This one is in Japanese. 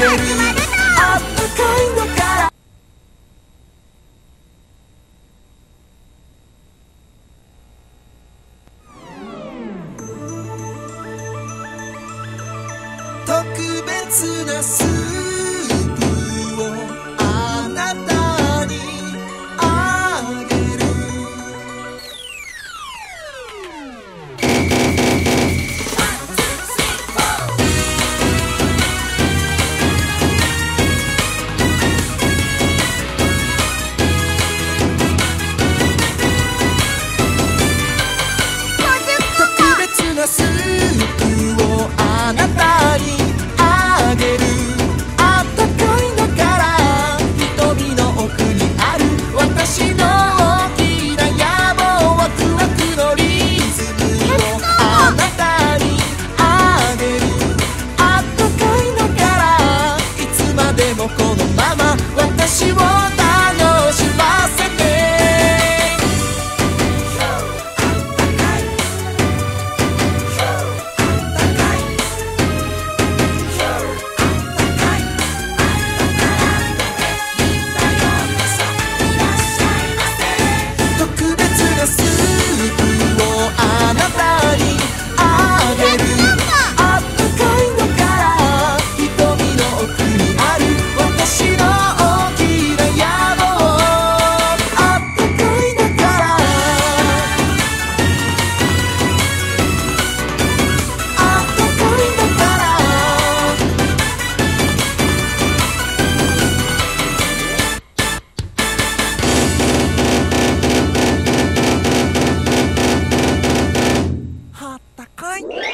特別な姿 you. Boing!